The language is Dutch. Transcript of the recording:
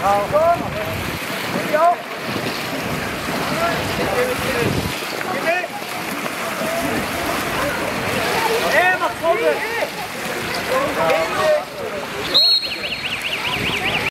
Hé, hier, komen!